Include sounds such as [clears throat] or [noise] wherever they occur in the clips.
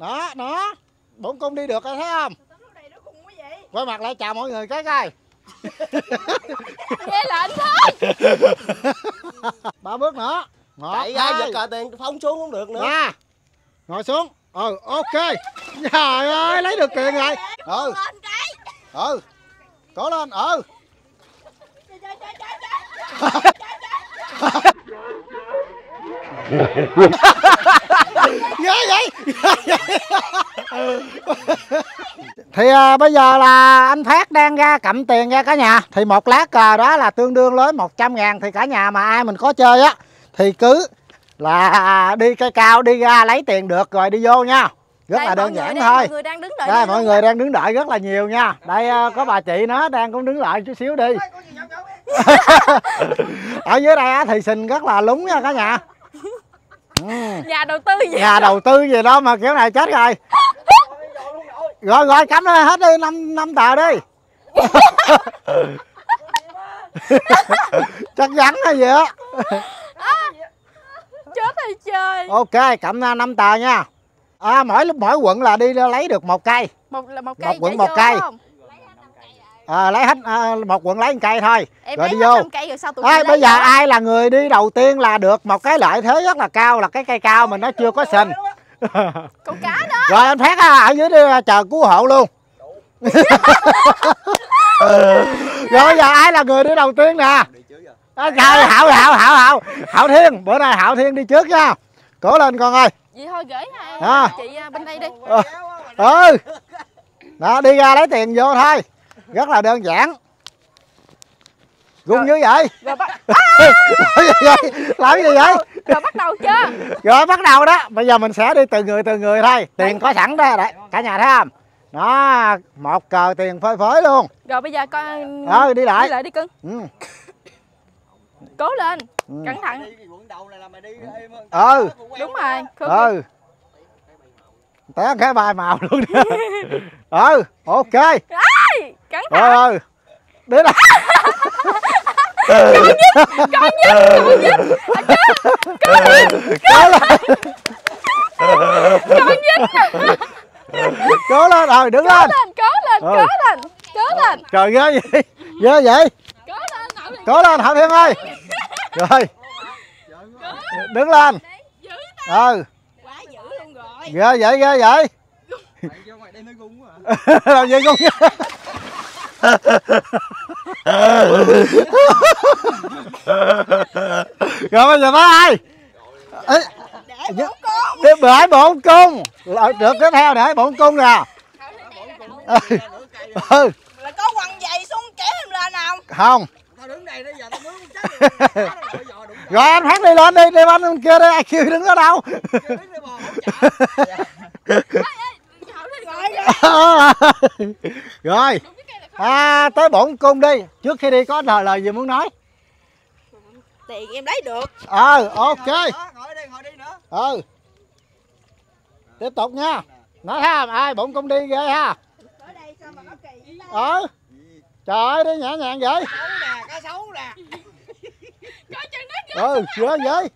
đó đó. Bổn cung đi được rồi thấy không? Quay mặt lại chào mọi người cái coi. Nghe lệnh thôi. [laughs] Ba bước nữa. Một chạy ra giật cờ tiền phóng xuống không được nữa. Ba. Ngồi xuống. Ừ ok. Trời ơi lấy được tiền rồi. Ừ. ừ. Cố lên ừ [laughs] ghê vậy? Thì à, bây giờ là anh Phát đang ra cầm tiền ra cả nhà. Thì một lá cờ đó là tương đương với 100 ngàn thì cả nhà mà ai mình có chơi á thì cứ là đi cây cao đi ra lấy tiền được rồi đi vô nha. Rất Đây, là đơn giản đang- thôi. mọi người đang đứng đợi đây mọi người đang đứng đợi rất là nhiều nha. Đây à, có bà chị nó đang cũng đứng lại chút xíu đi. [laughs] [laughs] Ở dưới đây á, thì sình rất là lúng nha cả nhà. Nhà đầu tư gì nhà đầu tư gì đó mà kiểu này chết rồi. Rồi rồi cắm lên hết đi năm năm tờ đi. [laughs] Chắc chắn hay gì á. Chết hay chơi. Ok cầm ra năm tờ nha. À, mỗi mỗi quận là đi lấy được một cây. Một là một cây quận dễ một cây. À, lấy hết à, một quận lấy một cây thôi. Em rồi đi vô. cây rồi sao tụi chị bây giờ vậy? ai là người đi đầu tiên là được một cái lợi thế rất là cao là cái cây cao mình nó chưa có sình [laughs] con cá đó. Rồi anh phát à, ở dưới đi à, chờ cứu hộ luôn. [laughs] Rồi bây giờ ai là người đi đầu tiên nè? À, trời hảo hảo hảo hảo. Hảo thiên bữa nay hảo thiên đi trước nha. Cố lên con ơi. Vậy thôi gửi hai À. chị à, bên đây đi. Ờ. Ừ. Đó đi ra lấy tiền vô thôi rất là đơn giản. Gung như vậy? Rồi bắt [laughs] vậy? Làm gì vậy? Rồi bắt đầu chưa? Rồi bắt đầu đó. Bây giờ mình sẽ đi từ người từ người thôi. Tiền có sẵn đó. Đấy cả nhà thấy không? Đó một cờ tiền phơi phới luôn. Rồi bây giờ con ờ đi lại. đi lại đi cưng. Ừ. cố lên. Ừ. cẩn thận. Ừ. Đúng rồi Khương ừ. Té cái vai màu luôn đó. [laughs] ừ ok Ây, cẩn thận ừ đi đây con dít con dít à, chết cố lên. Con dít cố lên rồi đứng lên. lên cố lên cố lên cố lên. Trời ghê vậy. Ghê vậy. Cố lên lên. Cố lên hậu thiên ơi. Rồi. Đứng lên. Ừ ghê vậy ghê vậy cho mày đem nó gung à? [laughs] Làm gì con [laughs] rồi bây giờ tới ai Ê, để bưởi bổn cung. Lại được tiếp theo để bổn cung nè. Ừ. [laughs] là có quăng giày xuống kéo em lên không không. Tao đứng đây bây giờ tao muốn chết rồi anh phát đi lên đi đi anh bên kia đi ai kêu đứng ở đâu [laughs] rồi. À, tới bổn cung đi. Trước khi đi có lời lời gì muốn nói? Tiền em lấy được. Ờ ok. Ngồi đây ngồi đi nữa. Ừ. Tiếp tục nha. Nói ha ai bổn cung đi ghê ha. Ở đây sao mà có kỳ ờ trời ơi đi nhẹ nhàng vậy. Xấu nè cá sấu nè. Có chân đất ừ ghê. vậy?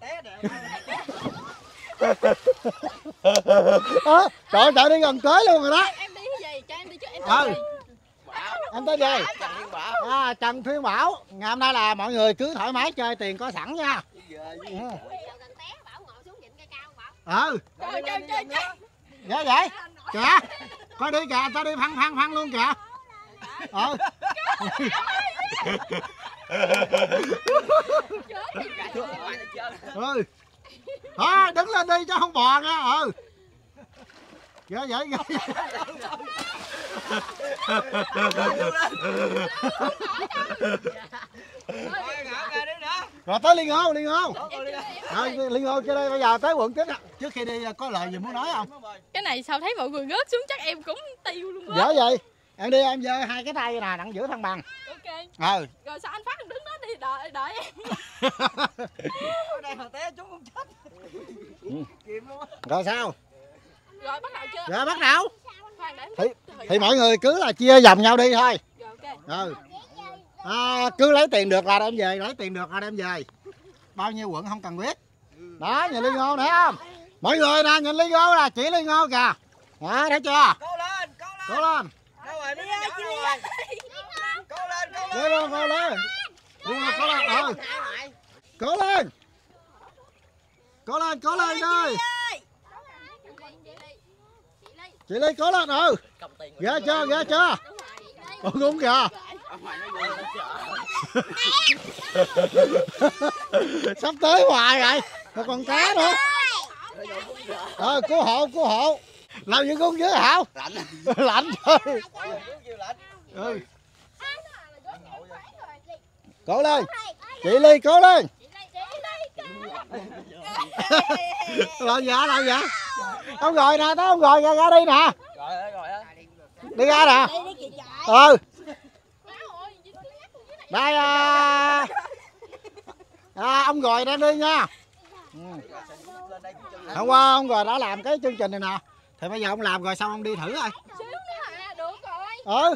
Té [laughs] ờ, trời ơi, đi gần tới luôn rồi đó. Em đi cái gì? Cho em đi trước em Ừ. đi. Em tới về Trần Thiên Bảo. À, Trần Thuyên Bảo. Ngày hôm nay là mọi người cứ thoải mái chơi tiền có sẵn nha. Ừ. Ừ. Chơi chơi chơi chơi ghê vậy kìa. coi đi kìa tao đi phăng phăng phăng luôn kìa. Ừ. Ừ thôi đứng lên đi cho không bò nha ừ. Ghê vậy đi nữa rồi tới liên hô liên hô liên hô chơi đây bây giờ tới quận tiếp nè. trước khi đi có lời gì muốn nói không? Cái này sao thấy mọi người rớt xuống chắc em cũng tiêu luôn quá dở vậy. Em đi em giơ hai cái tay nè đặng giữ thăng bằng. Ok. Ừ. Rồi sao anh phát đợi đợi. Ở đây mà té chúng không chết. Kìm luôn. Rồi sao? Rồi bắt đầu chưa? Rồi bắt đầu. Thì, thì mọi người cứ là chia dòng nhau đi thôi. Rồi ok. Ừ. À, cứ lấy tiền được là đem về lấy tiền được là đem về. Bao nhiêu quận không cần biết. Đó nhà liên hô thấy không? Mọi người nè nhìn ly ngô nè chỉ ly ngô kìa. Đó thấy chưa? Cố lên, cố lên. cố lên. Đâu rồi, nó nhỏ rồi. Cố lên, cố cố lên. lên cố lên. ly ngô cố lên. Ừ cố lên cố lên cố lên đi. chị ly cố lên ừ. Ghê chưa ghê chưa? Ừ cũng kìa. Sắp tới hoài rồi. Mà còn cá nữa. Ờ cứu hộ cứu hộ. Làm gì cũng dưới hảo. Lạnh. [laughs] lạnh thôi. Ừ. cố lên chị ly cố lên. Làm dạ làm dạ ông gọi nè tới ông gọi ra, ra đi nè. Rồi rồi đi ra nè. Ừ. Đây à, à, ông gọi đang đi nha. Ừ. Hôm qua ông rồi đã làm cái chương trình này nè. Thì bây giờ ông làm rồi xong ông đi thử nữa à, được rồi. Ừ.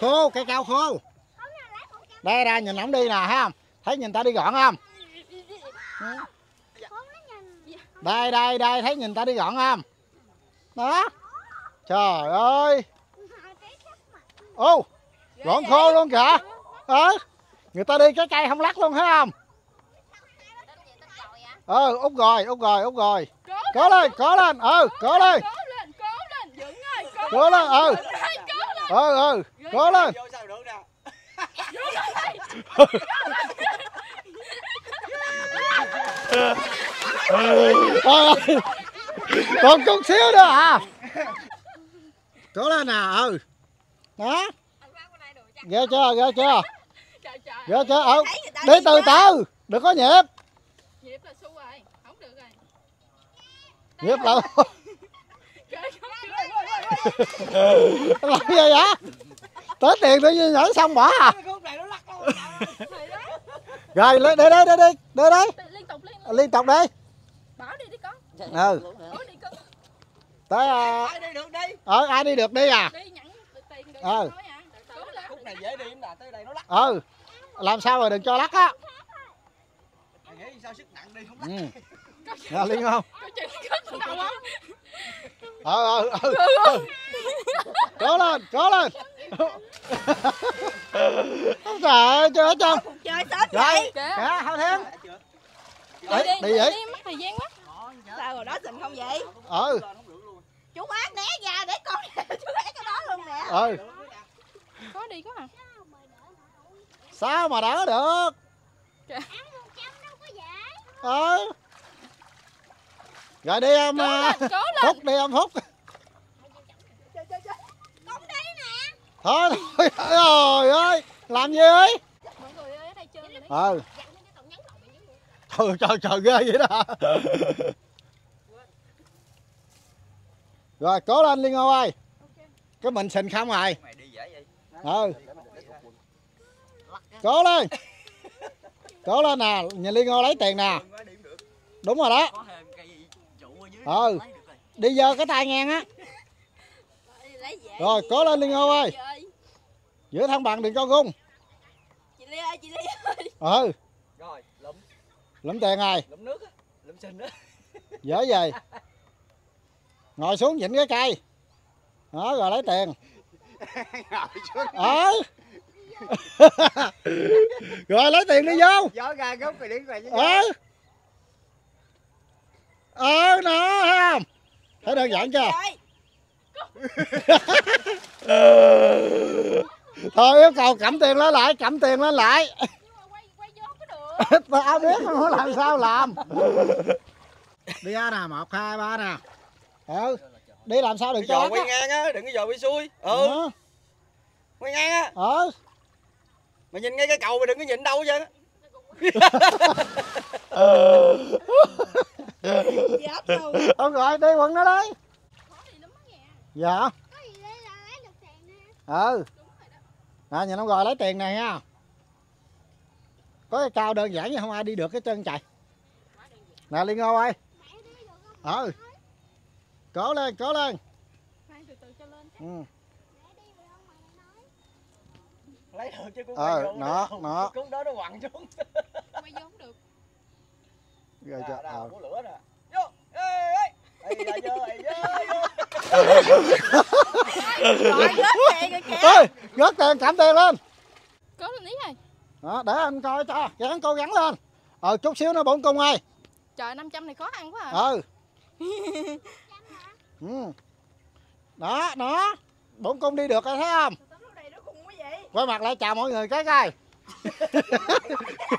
Khô cây cao khô đây ra nhìn ổng đi nè thấy không thấy nhìn ta đi gọn không? Đây đây đây thấy nhìn ta đi gọn không? Đó. Trời ơi. Ô gọn khô luôn kìa. Ờ người ta đi cái cây không lắc luôn thấy không? Ờ út rồi út rồi út rồi. Cố lên cố lên. Ừ cố lên. Cố lên, cố lên, ừ lên, cố lên. Ừ ừ cố lên Vô sao được nè. Trời ơi. Còn chút xíu nữa à cố lên nè ừ. Đó. Ghê chưa ghê chưa? Trời trời ghê chưa ừ đi từ từ đừng có nhịp. Nhịp là xu rồi, không được rồi. Nhịp kệ. làm gì vậy tới tiền tự nhiên nhảy xong bỏ à? Rồi lên đi đi đi đi đi đi liên tục liên liên tục đi. Bảo đi đi con. Ừ. Tới à, Ai đi được đi. ờ ai đi được đi à? Đi nhận được tiền được Ừ. à. Khúc này dễ đi lắm nè, tới đây nó lắc. ừ. Làm sao rồi đừng cho lắc á? Nghĩ sao sức nặng đi không lắc. Nè, liên không? Có chuyện cất đầu không? Ờ ờ ờ cố lên cố lên. Không sợ chưa hết trơn chơi sớm rồi vậy. cả hao thêm Đi Đấy, đi, đi vậy. đi, mất thời gian quá. Sao rồi đó tình không vậy? Ừ chú bác né ra để con [laughs] chú né cái đó luôn nè. Ừ Có đi có à? Sao mà đỡ được? Kìa. ừ rồi đi em Cố à, lên, cố lên. phúc đi em phúc con đi nè. Thôi thôi trời ơi làm gì? Ấy đấy ừ trời trời trời ghê vậy đó. Rồi cố lên liên ngô ơi. Cái mình xình không rồi ừ cố lên. Cố lên nè nhà liên ngô lấy tiền nè. Đúng rồi đó Có thêm cây gì Ừ. Rồi. đi giơ cái tay ngang á. Lấy về rồi cố lên liên ngô ơi. Chị ơi giữ thăng bằng đừng cho gung chị ly ơi chị ly ơi. Ừ Rồi, lụm, lụm tiền rồi. Lụm nước á. Lụm sinh á. dễ về. Ngồi xuống vịnh cái cây. Đó rồi lấy tiền. Ngồi xuống. ờ. [laughs] Rồi lấy tiền đi vô. Gió ra gốc rồi đứng rồi ờ ờ nó thấy không? Thấy đơn giản chưa? Ơi [laughs] thôi yêu cầu cầm tiền lên lại cầm tiền lên lại. Nhưng mà quay, quay vô có được tao biết không? Làm sao làm? Đi ra nè một hai ba nè. Ừ đi làm sao được cho quay ngang á, đừng có giò quay xuôi. Ừ, ừ quay ngang á. ừ Mày nhìn ngay cái cầu mày đừng có nhìn đâu hết trơn á. chết luôn [laughs] ông gọi đi quần nó đấy Khó đi. Lắm á nghe dạ. Có gì đây là lấy được tiền nè. Ừ. Đúng rồi đó. À nhìn ông gọi lấy tiền này nha có cái cao đơn giản nhưng không? Ai đi được cái chân chạy nè liên ngô ơi. Ừ. Cố lên cố lên. Khoan từ từ cho lên. Ừ. Lấy được chứ cũng Ờ, nó, nó. Cũng đó nó quằn xuống. Quay vô không được rồi Nè, chưa? nè, ờ. của lửa nè. Vô. ê ê ê. Là vô. [laughs] Ê vô Rồi rớt tiền rớt tiền cầm tiền lên. Có lên ý rồi đó, để anh coi cho. Gắn cố gắng lên. Ờ chút xíu nữa bổn cung ơi Trời 500 này khó ăn quá à. Ừ. [laughs] Ừ. Đó đó. Bổn cung đi được rồi thấy không? Lúc này nó khùng quá vậy. Quay mặt lại chào mọi người cái coi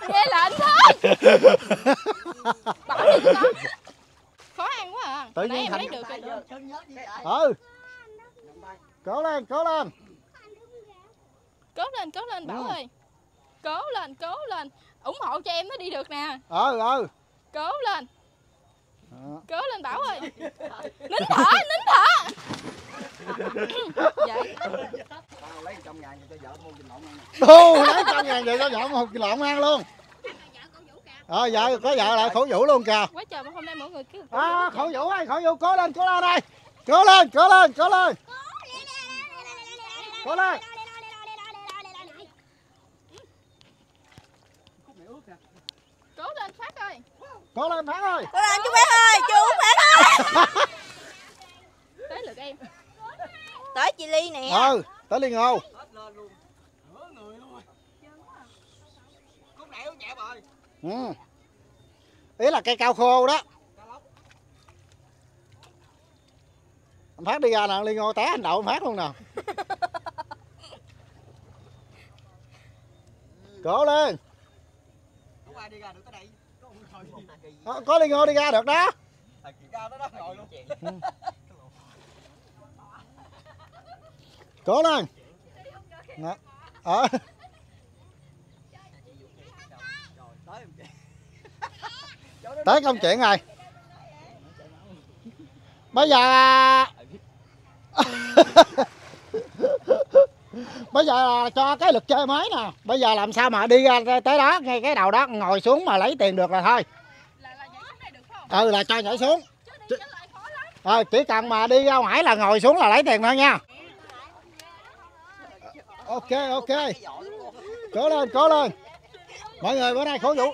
Nghe lệnh thôi Bảo đi con Khó ăn quá à. Tự nhiên thành- lấy được rồi ừ. Cố lên cố lên. Cố lên cố lên Bảo Ừ. ơi. Cố lên cố lên. ủng hộ cho em nó đi được nè. Ừ ừ. Cố lên. Đó. Cố lên Bảo ơi. [laughs] Nín thở nín thở Vậy. Tao lấy trăm ngàn cho vợ mua giùm lộn ăn Ô, lấy trăm ngàn vậy? Có vợ một kỳ lộn ăn luôn? Ờ vợ có vợ lại khổ vũ luôn kìa. Quá trời mà hôm nay mọi người cứ à, khổ vũ ơi khổ vũ cố lên cố lên đây. Cố lên cố lên cố lên. Cố lên. Cố lên Phát ơi. Cố lên phát ơi. Cô lên chú bé ơi chú bé ơi. Tới lượt em Tới chị Ly nè. Ừ tới liên ngô hết lên luôn nửa người luôn khúc này nó nhẹ rồi ừ. ý là cây cao khô đó. Anh phát đi ra nè liên ngô té anh đậu anh phát luôn nè. [laughs] Cố lên. Không ai đi ra được tới đây? Có liên ngô đi ra được đó. Thằng chị cao đó đó ngồi luôn cố lên. Nè. ờ. Tới công chuyện rồi bây giờ [laughs] bây giờ là cho cái lực chơi mới nè. Bây giờ làm sao mà đi ra tới đó ngay cái đầu đó ngồi xuống mà lấy tiền được là thôi. Ừ là cho nhảy xuống. Ờ chỉ cần mà đi ra ngoài là ngồi xuống là lấy tiền thôi nha ok ok. Cố lên cố lên. Mọi người bữa nay khổ vụ [laughs]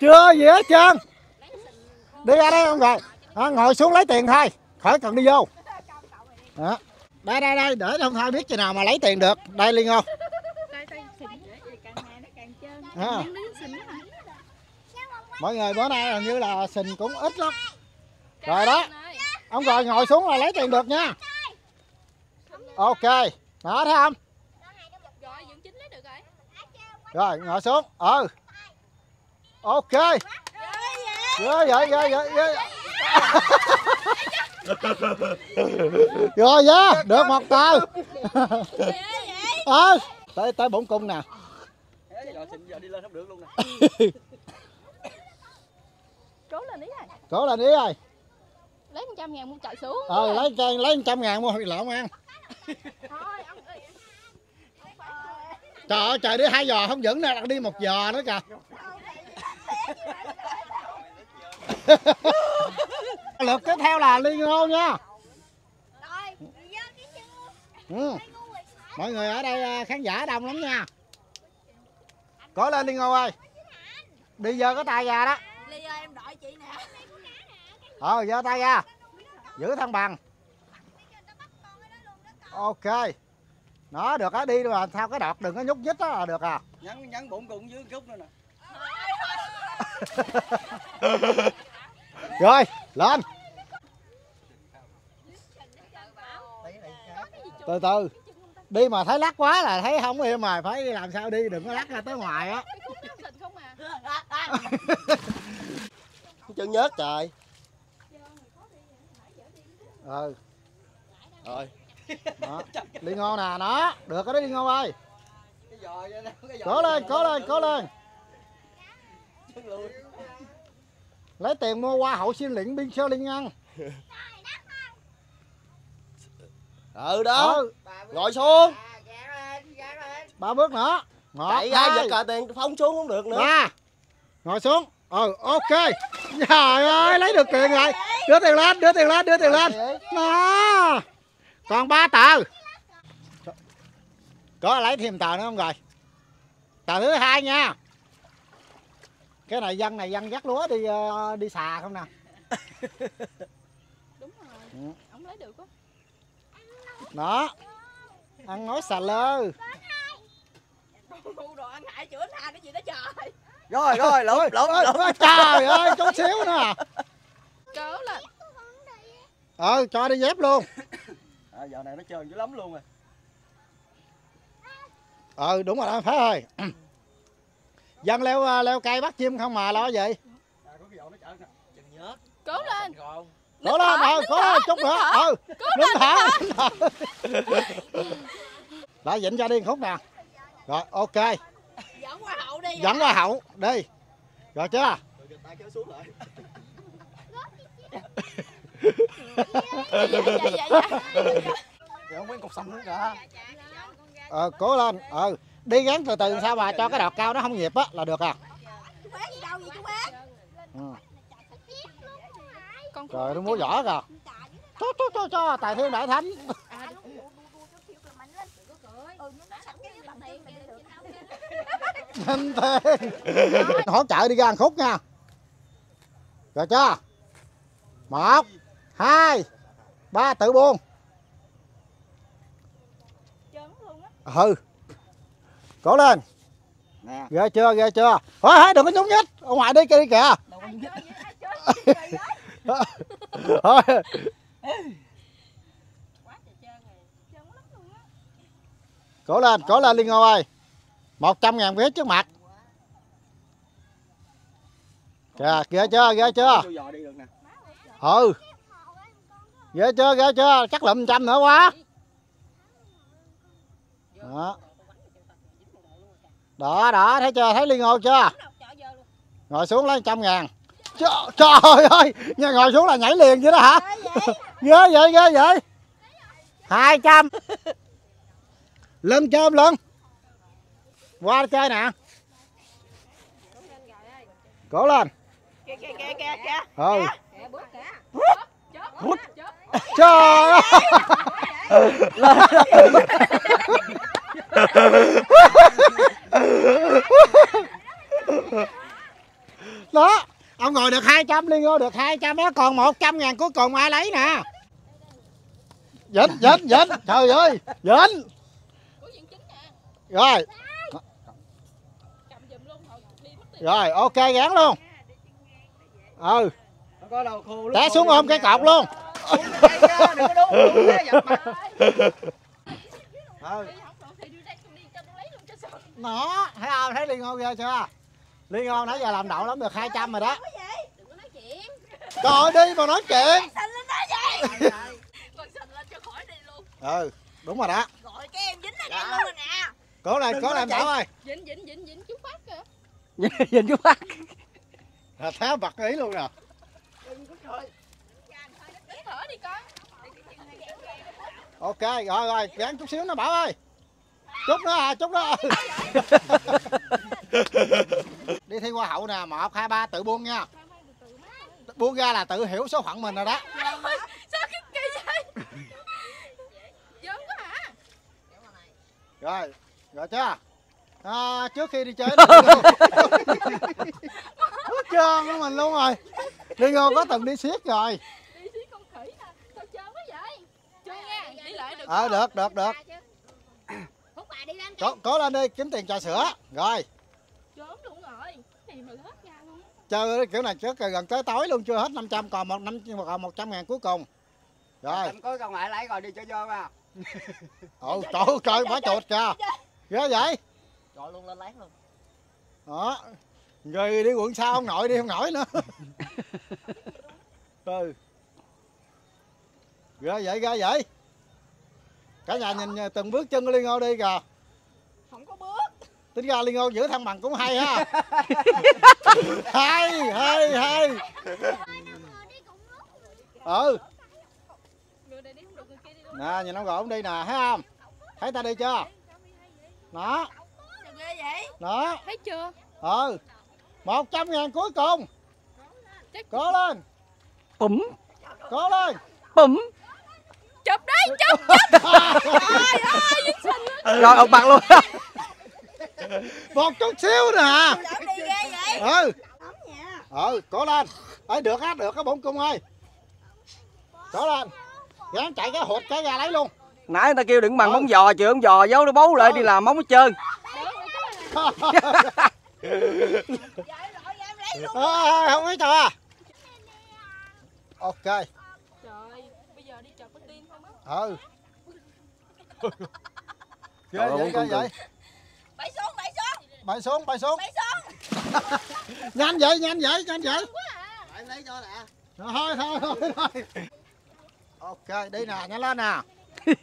chưa gì hết trơn. Đi ra đây không rồi? À, ngồi xuống lấy tiền thôi. Khỏi cần đi vô. Đó. đây đây đây để ông thôi biết chừng nào mà lấy tiền được. Đây liên ngô. À, mọi người bữa nay hình như là sình cũng ít lắm. Rồi đó. Ông rồi ngồi xuống là lấy tiền được nha ok đó thấy không? Rồi rồi rồi ngồi xuống. Ừ. Ok. Ghê vậy ghê vậy ghê [laughs] rồi nha được một tờ ờ tới tới bổn cung nè. Rồi đi Cố lên ý rồi. Cố lên đi ơi Lấy 100 ngàn mua chạy xuống. Ờ lấy lấy trăm ngàn mua lộn ăn trời ơi trời đi hai giò không vững nè đi một giò nữa kìa. [laughs] Lượt tiếp theo là liên ngô nha. Ừ. mọi người ở đây à, khán giả đông lắm nha. Có lên liên ngô ơi. Đi giơ cái tay ra đó. Ly ơi em đợi chị nè. Ờ giơ tay ra. Giữ thăng bằng ok. Nó được á đi mà sao cái đọt đừng có nhúc nhích đó là được à? Nhắn nhắn bụng cùng dưới chút nữa nè. [laughs] Rồi lên. Từ từ. Đi mà thấy lắc quá là thấy không yên mà phải làm sao đi đừng có lắc ra tới ngoài á. [laughs] Chân nhớt trời. Ừ. Rồi đó. [laughs] Liên ngô nè nó được cái đó liên ngô ơi. Cái giò vậy nè cái giò cố lên cố lên cố lên. Lấy tiền mua hoa hậu xin luyện binh sơ liên ăn. Ừ đó. Ừ. Ngồi xuống. Ba bước nữa. Một chạy ra giật cà tiền phóng xuống không được nữa. Ba. Ngồi xuống. Ừ ok. Trời ơi lấy được tiền rồi. Đưa tiền lên đưa tiền lên đưa tiền lên. đó còn ba tờ có lấy thêm tờ nữa không rồi tờ thứ hai nha cái này dân này dân dắt lúa đi ờ, đi xà không nè Đúng rồi. Ừ. Ông lấy được quá. đó ăn nói xà lơ rồi rồi Ôi, lụm ôi, trời ơi chút xíu nữa à. Cớ lên. ờ cho đi dép luôn à, giờ này nó trơn dữ lắm luôn rồi. Ờ đúng rồi đó phải ơi. Dân leo ờ, leo cây bắt chim không mà lo gì? À, có cái dọn nó trơn nè chừng nhớt. Cố lên. còn cố lên ờ cố lên chút nữa. ờ nín thở lại dịnh ra đi khúc nè. Rồi ok. Dẫn qua hậu đi. Dẫn qua hậu đi. Rồi chưa? Rồi giật tay kéo xuống lại [laughs] Dạ dạ không quen cục sông nữa. Cả ờ cố lên. Ờ đi gắn từ từ sao mà cho cái đọt cao nó không nhịp á là được à? Ừ. Trời nó múa võ kìa. Cho cho cho cho tài thiên đại thánh. Ừ, nó Thanh thiên. Hỗ trợ đi ra ăn khúc nha. Rồi chưa? Một hai ba tự buông. Trơn luôn á. Ừ. Cố lên. Nè. Ghê chưa ghê chưa? Thôi hãy đừng có nhúng nhích. Ở ngoài đi kia đi kìa. [laughs] Thôi. Quá trời trơn rồi Trơn lắm luôn á. Cố lên cố lên liên ngô ơi. Một trăm ngàn phía trước mặt. Kìa ghê chưa ghê chưa? Vô dò đi được nè. Ừ ghê chưa ghê chưa? Chắc lụm trăm nữa quá. Đó. Đó đó thấy chưa? Thấy liên ngô chưa? Ngồi xuống lấy trăm ngàn. Trời, trời ơi ngồi xuống là nhảy liền vậy đó hả? Ghê vậy? [laughs] Ghê vậy hai trăm. Lưng chôm lưng. Qua chơi nè. Cố lên. Kìa kìa kìa kìa kìa. Ừ. Kìa. Bước kìa hút trời ơi. Đó, ông ngồi được 200 liên ngô được 200 đó còn 100 ngàn cuối cùng ai lấy nè? Dính dính dính, trời ơi, dính. Rồi. Rồi, ok, gán luôn. Ừ. Té xuống ôm cái cọc luôn. Ừ nó thấy không thấy liên ngô ghê chưa liên ngô nãy giờ làm đậu lắm được 200 rồi đó Đừng có nói chuyện. trời đi mà nói chuyện Xanh lên đó vậy Con xanh lên cho khỏi đi luôn. ừ đúng rồi đó Gọi cái em dính lên em luôn rồi nè cố lên Đừng cố bảo ơi Dĩnh dĩnh dĩnh dĩnh chú phát kìa. nhìn chú phát à, tháo bật ý luôn nè Hít thở đi con. ok rồi rồi gán chút xíu nữa bảo ơi. Chút nữa à chút nữa. [laughs] Đi thi hoa hậu nè một hai ba tự buông nha. Buông ra là tự hiểu số phận mình rồi đó. Sao cái kỳ vậy? Giỡn quá hả? rồi rồi chưa? À, trước khi đi chơi [laughs] hết trơn của mình luôn rồi. Đi ngô có từng đi xiết rồi Đi xí con khỉ nè. Sao trơn quá vậy? Chưa nha. Đi lại được. ờ được được được. [clears throat] Hút bà đi lên cố, cố lên đi kiếm tiền trà sữa. Rồi. Trốn luôn rồi. Thì mà hết ra luôn. chơi kiểu này trước gần tới tối luôn chưa hết 500 còn một năm còn 100 ngàn cuối cùng. Rồi. Em có con ngoại lấy rồi đi cho vô mà [laughs] ồ trời ơi, trời bả chuột kìa. Ghê vậy? Chọi luôn lên láng luôn. Đó. Rồi đi quận sau ông nội đi không nổi nữa. [laughs] Ừ. Ghê vậy ghê vậy cả nhà nhìn từng bước chân của liên ngô đi kìa. Không có bước. Tính ra liên ngô giữ thăng bằng cũng hay ha. [laughs] Hay hay hay. Ừ. Người này đi không được người kia đi luôn. nè nhìn ông gọi ông đi nè thấy không? Thấy ta đi chưa? Đó vậy. Đó Thấy chưa? ừ. Một trăm ngàn cuối cùng. Cố lên. Bụm cố lên. Bụm chụp đấy, chụp. Rồi ông bạc luôn. [laughs] Một chút xíu nè. Sao đi ghê vậy. Ừ. Ừ cố lên. Ấy được á được á bổn cung ơi. Cố lên. Dám chạy cái hụt cái ra lấy luôn. Nãy người ta kêu đừng bằng Ừ. móng giò trường giò giấu nó bấu lại Ừ. đi làm móng hết trơn. [laughs] [laughs] Dạ rồi em lấy luôn. Ờ, không biết cho à. Ok Trời bây giờ đi chợ Bích Á ừ. [laughs] Ghê Trời ơi, vậy con ghê vậy. Bay xuống, bay xuống, bay xuống bay xuống. Bay xuống. [laughs] nhanh vậy nhanh vậy nhanh vậy. Em lấy cho nè. thôi thôi thôi thôi. Ok đi nè nhanh lên nè. [laughs]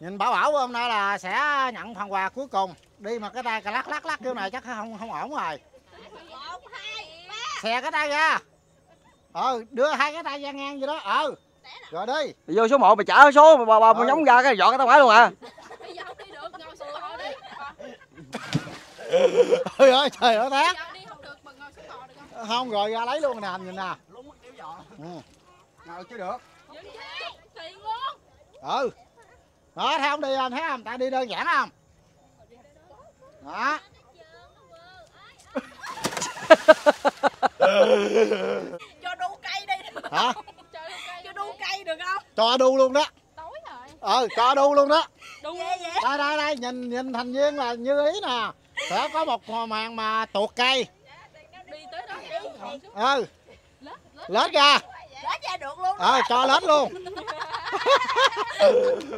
Nhìn bảo bảo hôm nay là sẽ nhận phần quà cuối cùng. Đi mà cái tay cà lắc lắc lắc kiểu này chắc không không ổn rồi. Một, hai, ba. xè cái tay ra. Ừ đưa hai cái tay ra ngang vậy đó. Ừ rồi đi. Mày vô số 1 mày trả số bà bà, bà Ừ. nhóng ra cái dọn cái tao phải luôn à Bây giờ không đi được ngồi xuống bò đi. [laughs] Ôi ơi trời ơi đi không được mà ngồi xuống bò được không? Không rồi ra lấy luôn nè nhìn nè. Lúng mất kiểu giò. ừ. Ngồi chứ được. Dừng chứ Tiền luôn. Ừ. Đó thấy không đi không thấy không? Tại đi đơn giản không? Đó. [laughs] [laughs] Cho đu cây đi. hả Trời ơi cây Cho đu cây được không? Cho đu luôn đó. Tối rồi. Ừ cho đu luôn đó. Đu Ghê vậy? đây đây đây nhìn nhìn thành viên là như ý nè. Sẽ có một màn mà tuột cây. Đi tới đó đi ngồi xuống ừ. Lết ra. Lết ra được luôn. ờ cho lết luôn. [laughs]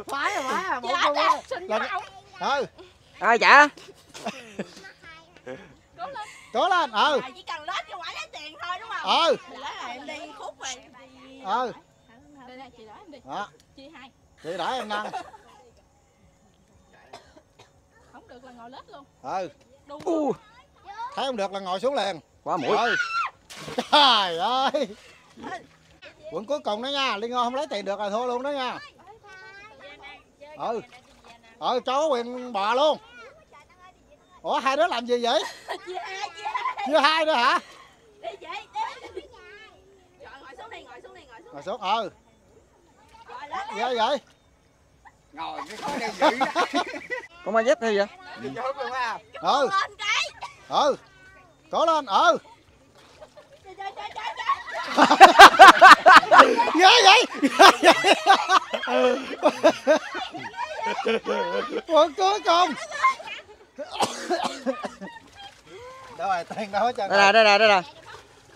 Phải rồi phải. Rồi Dạ ơi. Xin Là- ừ. Ai trả Cố lên. Cố lên. Ừ. Chỉ cần lết cho quả lấy tiền thôi đúng không? ừ. Lết em đi khúc rồi. ừ chị đỡ em đi. Đó. Chị hai. Chị đỡ em nâng Không được là ngồi lết luôn. Ừ. Đu. U. Thấy không được là ngồi xuống liền. Quá mũi. Ừ. Trời ơi. Quận cuối cùng đó nha. Liên ngô không lấy tiền được là thua luôn đó nha. Ừ. Ừ cho quyền bò luôn. Ủa hai đứa làm gì vậy? Chưa hai nữa hả? Đi vậy, đi. Ngồi xuống đi, ngồi xuống đi, ngồi xuống. ngồi xuống ừ. Ghê vậy? Ngồi cái khói đeo dữ đó. [laughs] con ma dép hay vậy? Á. ừ Lên cái. ừ. Cố lên ừ [laughs] ghê vậy? Quận cuối cùng đâu rồi tiền đâu hết trơn đây nè đây nè đây nè.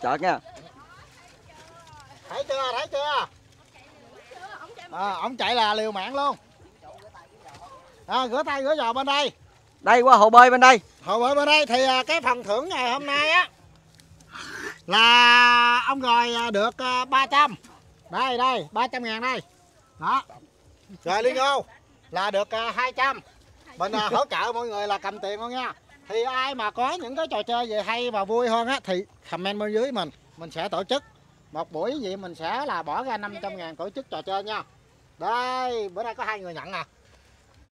Chợt nha. Thấy chưa thấy chưa à, ông chạy là liều mạng luôn. À, rửa tay rửa giò bên đây. Đây qua hồ bơi bên đây. Hồi bữa bên đây thì à, cái phần thưởng ngày hôm nay á là ông rồi được à, 300 đây đây 300 ngàn đây. Đó. Rồi liên ngô là được à, 200 mình hỗ trợ mọi người là cầm tiền luôn nha. Thì ai mà có những cái trò chơi gì hay và vui hơn á thì comment bên dưới mình. Mình sẽ tổ chức. Một buổi gì mình sẽ là bỏ ra 500 ngàn tổ chức trò chơi nha đây bữa nay có hai người nhận à.